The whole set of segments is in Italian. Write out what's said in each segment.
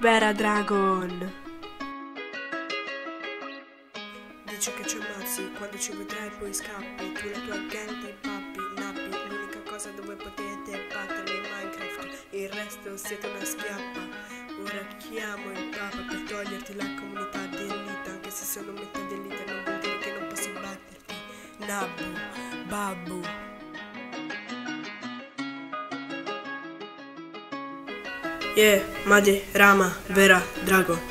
Vera Dragon. Dici che ci ammazzi, quando ci vedrai poi scappi. Tu la tua gang di pappi, nappi L'unica cosa dove potete battermi è Minecraft. Il resto siete una schiappa. Ora chiamo il papa per toglierti la comunità d'elite Anche se sono metà d'elite non vuol dire che non posso batterti. Nabbu, babbu Yeah, Madi, Rama, Vera, Drago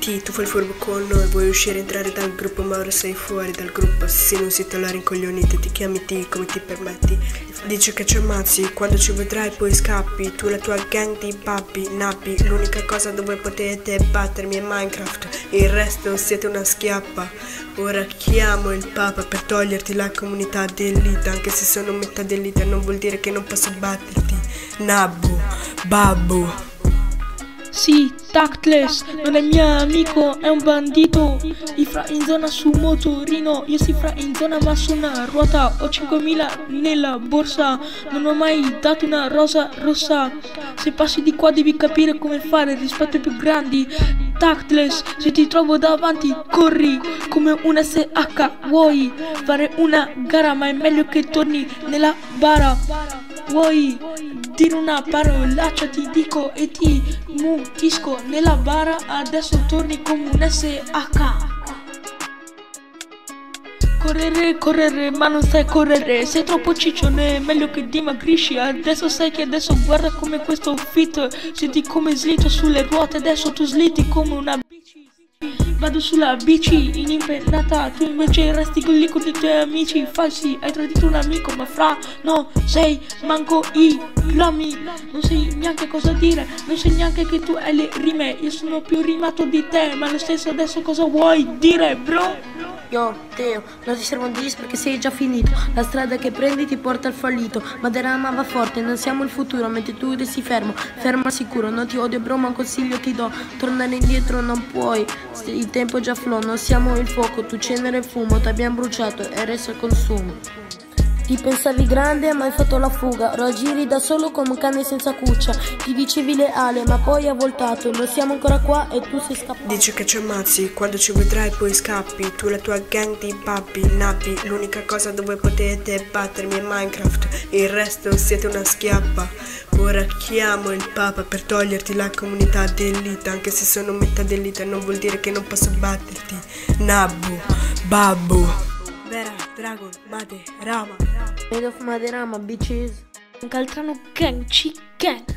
ti, tu fai il furbo con noi, vuoi uscire e entrare dal gruppo, ma ora sei fuori dal gruppo. Se non siete là rincoglionite, ti chiami T come ti permetti. Dici che ci ammazzi, quando ci vedrai poi scappi. Tu la tua gang di babbi, nabbi. L'unica cosa dove potete battermi è Minecraft. Il resto siete una schiappa. Ora chiamo il Papa per toglierti la comunità d'elite. Anche se sono metà d'elite, non vuol dire che non posso batterti. Nabbu, babbu. Sì, Tactless non è mio amico, è un bandito. I fra in zona su motorino, io si fra in zona ma su una ruota. Ho 5.000 nella borsa, non ho mai dato una rosa rossa. Se passi di qua devi capire come fare rispetto ai più grandi. Tactless, se ti trovo davanti, corri come un SH. Vuoi fare una gara, ma è meglio che torni nella bara. Vuoi dire una parolaccia ti dico e ti mutisco nella bara adesso torni come un SH Correre, correre, ma non sai correre Sei troppo ciccione, meglio che dimagrisci. Adesso sai che adesso guarda come questo fit Senti come slitto sulle ruote Adesso tu slitti come una Vado sulla bici in impennata, tu invece resti lì con i tuoi amici falsi. Hai tradito un amico, ma fra no, sei manco i grammi. Non sai neanche cosa dire, non sai neanche che tu hai le rime. Io sono più rimato di te, ma lo stesso adesso cosa vuoi dire, bro? Yo, Teo, non ti servono dis perché sei già finito. La strada che prendi ti porta al fallito. Ma Derama va forte, non siamo il futuro, mentre tu resti fermo. Fermo al sicuro, non ti odio bro, ma un consiglio ti do. Tornare indietro non puoi. Il tempo già flow, non siamo il fuoco, tu cenere e fumo, ti abbiamo bruciato e resto al consumo. Ti pensavi grande ma hai fatto la fuga, ora giri da solo come un cane senza cuccia. Ti dicevi leale ma poi ha voltato, noi siamo ancora qua e tu sei scappato. Dici che ci ammazzi, quando ci vedrai poi scappi. Tu la tua gang di babbi, nappi, l'unica cosa dove potete battermi è Minecraft. Il resto siete una schiappa. Ora chiamo il Papa per toglierti la comunità d'elite, anche se sono metà d'elite non vuol dire che non posso batterti. Nabbu, babbu. Dragon, Made, Rama. Made of Maderama, bitches. Caltrano Gang, Chicken.